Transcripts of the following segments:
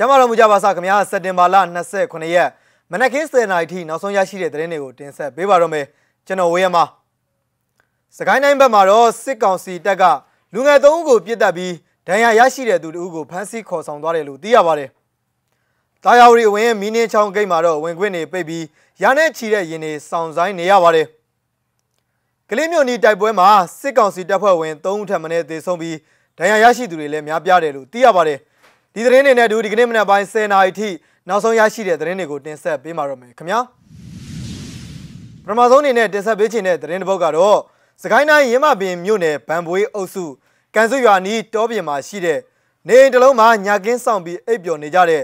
ကျမတော်မူကြပါစားခင်ဗျာစက်တင်ဘာလ29ရက်မနက်ခင်း7:00နာရီထိနောက်ဆုံးရရှိတဲ့သတင်းတွေကိုတင်ဆက်ပေးပါတော့မယ်ကျွန်တော်ဝေးရမှာစကိုင်းတိုင်းဘက်မှာတော့စစ်ကောင်စီတပ်ကလူငယ်3ဦးကိုပြစ်တက်ပြီးဒဏ်ရာရရှိတဲ့သူတို့ကိုဖမ်းဆီးခေါ်ဆောင်သွားတယ်လို့သိရပါတယ်။တာယာဝတီအဝင်မီနင်းချောင်းဂိတ်မှာတော့ဝင်ခွင့်နေပိတ်ပြီးရာနဲ့ချီတဲ့ရင်တွေစောင့်ဆိုင်နေရပါတယ်။ကလေးမျိုးနီတိုက်ပွဲမှာစစ်ကောင်စီတပ်ဖွဲ့ဝင်3ဦးထပ်မံသေဆုံးပြီးဒဏ်ရာရရှိသူတွေလည်းများပြားတယ်လို့သိရပါတယ်။ ဒီသတင်းတွေနဲ့အတူဒီကနေ့မနက်ပိုင်း10:00နာရီထိနောက်ဆုံးရရှိတဲ့သတင်းတွေကိုတင်ဆက်ပေးမှာတော့မယ်ခင်ဗျာပထမဆုံးအနေနဲ့တင်ဆက်ပေးချင်တဲ့သတင်းတစ်ပုဒ်ကတော့စကိုင်းတိုင်းရင်းမပင်မြို့နယ်ဗန်ဘွေးအုပ်စုကန်စုရွာနီးတောပြင်မှာရှိတဲ့နေအိမ်တစ်လုံးမှာညာကင်းဆောင်ပြီးအိပ်ပျော်နေကြတဲ့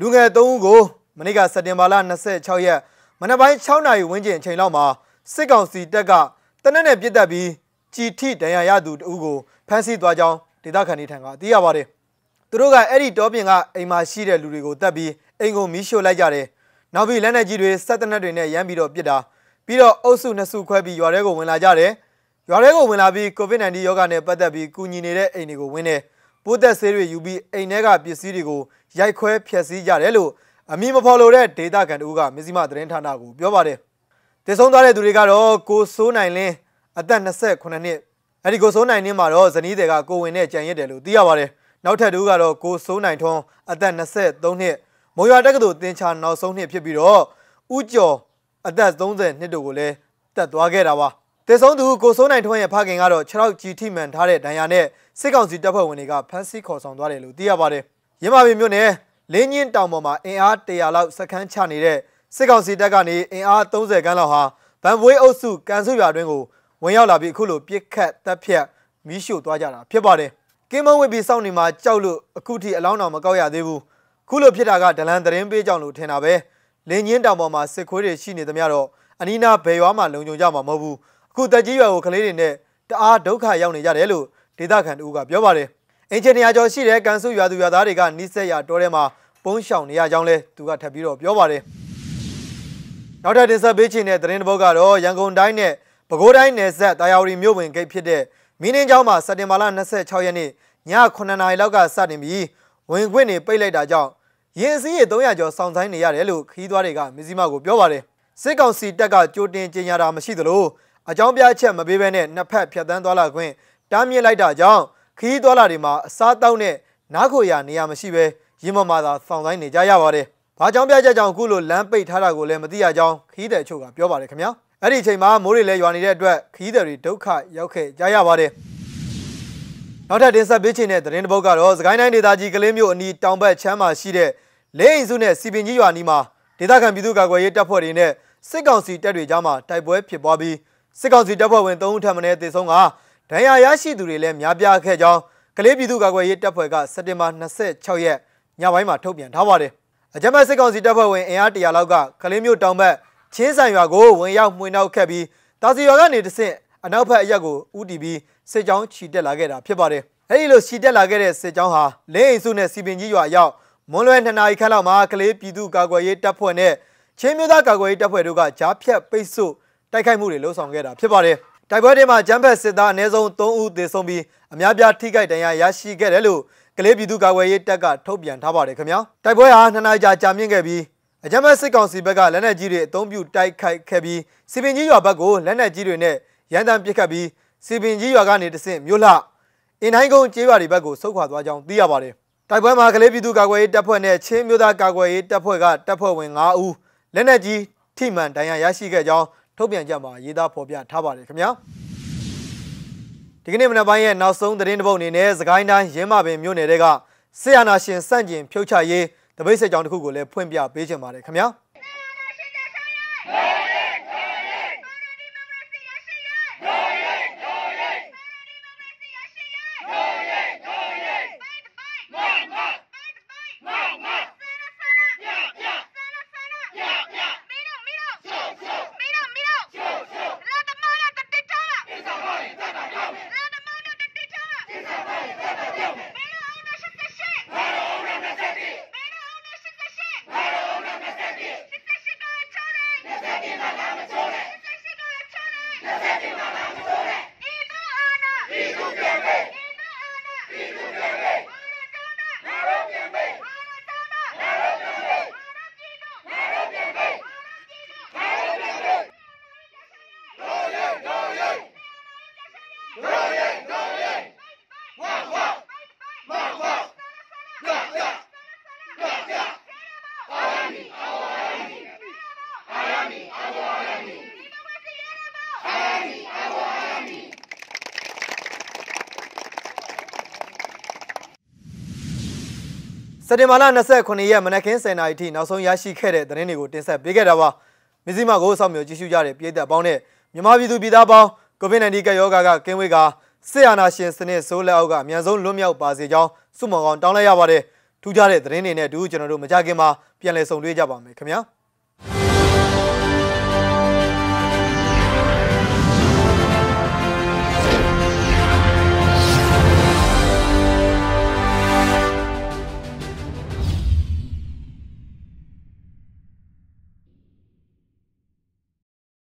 လူငယ်၃ဦးကိုမနေ့ကစက်တင်ဘာလ26ရက်မနက်ပိုင်း6နာရီဝန်းကျင်အချိန်လောက်မှာစစ်ကောင်စီတပ်ကတနက်နဲ့ပြစ်တက်ပြီးကြည်ထိဒဏ်ရာရသူတဦးကိုဖမ်းဆီးသွားကြောင်းဒေသခံတွေထံကသိရပါတယ်။ သူတို့ကအဲ့ဒီတောပြင်ကအိမ်မှာရှိတဲ့လူတွေကိုတတ်ပြီးအိမ်ကိုမီးရှို့လိုက်ကြတယ်နောက်ပြီးလက်နက်ကြီးတွေစက်တနက်တွေနဲ့ရမ်းပြီးတော့ပစ်တာပြီးတော့အုပ်စုနှစ်စုခွဲပြီးရွာထဲကိုဝင်လာကြတယ်ရွာထဲကိုဝင်လာပြီး COVID-19 ရောဂါနဲ့ပတ်သက်ပြီးကူညီနေတဲ့အိမ်တွေကိုဝင်တယ်ပိုးသက်ဆေးတွေယူပြီးအိမ်ထဲကပစ္စည်းတွေကိုရိုက်ခွဲဖျက်ဆီးကြတယ်လို့အမည်မဖော်လိုတဲ့ဒေတာကန်တူကမြစည်းမသတင်းဌာနကိုပြောပါတယ်တည်ဆုံးသွားတဲ့သူတွေကတော့ကိုစိုးနိုင်လင်းအသက်28နှစ်အဲ့ဒီကိုစိုးနိုင်လင်းမှာတော့ဇနီးတွေကကိုဝင်နဲ့ကြံရက်တယ်လို့သိရပါတယ် နောက်ထပ်တူကတော့ကိုစိုးနိုင်ထွန်းအသက်23နှစ်မုံရွာတက္ကသိုလ်သင်္ချာနောက်ဆုံးနှစ်ဖြစ်ပြီးတော့ဦးကျော်အသက်30နှစ်တို့ကိုလည်းတက်သွားခဲ့တာပါတေဆုံးသူကိုစိုးနိုင်ထွန်းရဲ့ဖခင်ကတော့6ရောက်ကြီးထိမှန်ထားတဲ့ဒဏ်ရာနဲ့စစ်ကောင်စီတပ်ဖွဲ့ဝင်တွေကဖမ်းဆီးခေါ်ဆောင်သွားတယ်လို့သိရပါတယ်ရင်းမာပင်မြို့နယ်လင်းညင်းတောင်ပေါ်မှာအင်အား100လောက်စခန်းချနေတဲ့စစ်ကောင်စီတပ်ကနေအင်အား30ခန်းလောက်ဟာဗန်ဘွေးအုပ်စုကန်စုရွာတွင်းကိုဝင်ရောက်လာပြီးအခုလိုပြစ်ခတ်တပ်ဖြတ်မိရှို့သွားကြတာဖြစ်ပါတယ် ကင်းမဝစ်ပြီးစောင့်နေမှာကြောက်လို့အခုထိအလောင်းတော်မကောက်ရသေးဘူးခုလိုဖြစ်တာကဒလန်သတင်းပေးကြောင်လို့ထင်တာပဲလင်းချင်းတောင်ပေါ်မှာစစ်ခွေးတွေရှိနေသမျှတော့အနီးနားဘယ်ရွာမှလုံခြုံကြမှာမဟုတ်ဘူးအခုတက်ကြီးရွာကိုကလေးတွေနဲ့တအားဒုက္ခရောက်နေကြတယ်လို့ဒေသခံတို့ကပြောပါတယ်အင်ဂျင်နီယာကျော်ရှိတဲ့ကန်စုရွာသူရွာသားတွေကနှိစက်ရတောထဲမှာပုံးရှောင်နေရကြောင်းလဲသူကထပ်ပြီးတော့ပြောပါတယ်နောက်ထပ်တင်ဆက်ပေးချင်တဲ့သတင်းတစ်ပုဒ်ကတော့ရန်ကုန်တိုင်းနဲ့ပဲခူးတိုင်းနယ်စပ်တာယာဝတီမြို့ဝင်ဂိတ်ဖြစ်တဲ့ မင်းင်းကျောင်းမှာစက်တင်ဘာလ26ရက်နေ့ည9နာရီလောက်ကစတင်ပြီးဝင်ခွင့်တွေပိတ်လိုက်တာကြောင့်ရင်အစည်းရေ300ကျော်စောင့်ဆိုင်နေရတယ်လို့ခီးသွားတွေကမစ္စည်းမကိုပြောပါတယ်စစ်ကောင်စီတပ်ကကြိုတင်ကြေညာတာမရှိသလိုအကြောင်းပြချက်မပေးဘဲနဲ့နှစ်ဖက်ဖြတ်တန်းသွားလာခွင့်တားမြစ်လိုက်တာကြောင့်ခီးသွားလာတွေမှာအစားတောက်နဲ့နားခိုရာနေရာမရှိဘဲရင်းမမာသာစောင့်ဆိုင်နေကြရပါတယ်ဘာကြောင့်ပြချက်ကြောင့်အခုလိုလမ်းပိတ်ထားတာကိုလည်းမသိရကြောင်းခီးတဲ့အချို့ကပြောပါတယ်ခင်ဗျာ အဲ့ဒီအချိန်မှာမိုးတွေလည်းရွာနေတဲ့အတွက်ခီးတဲ့တွေဒုက္ခရောက်ခဲ့ကြရပါတယ်နောက်ထပ်တင်ဆက်ပေးချင်တဲ့သတင်းတစ်ပုဒ်ကတော့စကိုင်းတိုင်းဒေသကြီးကလေးမျိုးအနီးတောင်ဘက်ချမ်းမှာရှိတဲ့လေးအိမ်စုနဲ့စီပင်ကြီးရွာနီးမှာဒေသခံပြည်သူ့ကာကွယ်ရေးတပ်ဖွဲ့တွေနဲ့စစ်ကောင်စီတပ်တွေကြားမှာတိုက်ပွဲဖြစ်ပွားပြီးစစ်ကောင်စီတပ်ဖွဲ့ဝင်3ဦးထပ်မံတေဆုံးကဒဏ်ရာရရှိသူတွေလည်းများပြားခဲ့ကြောင်းကလေးပြည်သူ့ကာကွယ်ရေးတပ်ဖွဲ့ကစက်တင်ဘာ26ရက်ညပိုင်းမှာထုတ်ပြန်ထားပါတယ်။အကြမ်းဖက်စစ်ကောင်စီတပ်ဖွဲ့ဝင်အင်အား100လောက်ကကလေးမျိုးတောင်ဘက် ချင်းဆိုင်ရွာကိုဝင်ရောက်မှွေနှောက်ခဲ့ပြီးတာစီရွာကနေတဆင့်အနောက်ဘက်အရက်ကိုဥတီပြီးစစ်ကြောင်းခြိတက်လာခဲ့တာဖြစ်ပါတယ်။အဲဒီလိုခြိတက်လာခဲ့တဲ့စစ်ကြောင်းဟာလင်းအိမ်စုနဲ့စီပင်ကြီးရွာရောက်မွန်လွယ်2နာရီခန့်လောက်မှာကလေးပြည်သူ့ကာကွယ်ရေးတပ်ဖွဲ့နဲ့ချင်းမျိုးသားကာကွယ်ရေးတပ်ဖွဲ့တို့ကကြားဖြတ်ပိတ်ဆို့တိုက်ခိုက်မှုတွေလှုံ့ဆော်ခဲ့တာဖြစ်ပါတယ်။တိုက်ပွဲတွေမှာဂျမ်ဘက်စစ်သားအနည်းဆုံး3ဦးသေဆုံးပြီးအများပြားထိခိုက်ဒဏ်ရာရရှိခဲ့တယ်လို့ကလေးပြည်သူ့ကာကွယ်ရေးတပ်ကထုတ်ပြန်ထားပါတယ်ခင်ဗျာ။တိုက်ပွဲဟာ2နာရီကြာကြာမြင့်ခဲ့ပြီး အကြမ်းဖက်စစ်ကောင်စီဘက်ကလက်နက်ကြီးတွေအုံပြုတိုက်ခိုက်ခဲ့ပြီးစီပင်ကြီးရွာဘက်ကိုလက်နက်ကြီးတွေနဲ့ရန်တမ်းပစ်ခတ်ပြီးစီပင်ကြီးရွာကနေတဆင့်မြို့လှအင်တိုင်းကုန်းကျေးရွာတွေဘက်ကိုဆုတ်ခွာသွားကြောင်းသိရပါတယ်။တိုက်ပွဲမှာကလေးပြည်သူ့ကာကွယ်ရေးတပ်ဖွဲ့နဲ့ချင်းမျိုးသားကာကွယ်ရေးတပ်ဖွဲ့ကတပ်ဖွဲ့ဝင်9ဦးလက်နက်ကြီးထိမှန်ဒဏ်ရာရရှိခဲ့ကြောင်းထုတ်ပြန်ကြမှာရေးသားဖော်ပြထားပါတယ်ခင်ဗျာ။ဒီကနေ့မနက်ပိုင်းရဲ့နောက်ဆုံးသတင်းတစ်ပုဒ်အနေနဲ့စကိုင်းတိုင်းရင်းမပင်မြို့နယ်တဲကဆေးရနာရှင်စန့်ကျင်ဖြုတ်ချရေးတ ပိတ်စစ်ကြောင်းတစ်ခုကိုလည်းဖွင့်ပြပေးချင်ပါတယ်ခင်ဗျာ။ Awani. Awani, Awani. ။စက်တင်ဘာလ29ရက်မနက်ခင်း10:00နာရီထိနောက်ဆုံးရရှိခဲ့တဲ့သတင်းတွေကိုတင်ဆက်ပေးခဲ့တာပါ။မြစည်းမကိုစောင့်မျှော်ကြည့်ရှုကြတဲ့ပြည်သက်ပေါင်းနဲ့မြန်မာပြည်သူပြည်သားပေါင်းကိုဗစ် -19 ကပ်ရောဂါကကင်းဝေးကစစ်အာဏာရှင်စနစ်ဆိုးလက်အောက်ကအမြန်ဆုံးလွတ်မြောက်ပါစေကြောင်းဆုမွန်ကောင်းတောင်းလိုက်ရပါတယ်။ထူးခြားတဲ့သတင်းတွေနဲ့အတူကျွန်တော်တို့မကြခင်မှာပြန်လည်ဆုံတွေ့ကြပါမယ်ခင်ဗျာ။